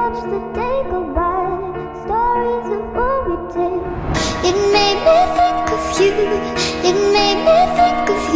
watch the day go by, stories of what we did. It made me think of you, it made me think of you.